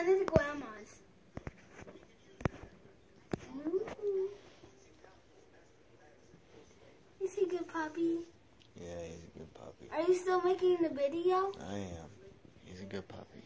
That is grandma's. Ooh. Is he a good puppy? Yeah, he's a good puppy. Are you still making the video? I am. He's a good puppy.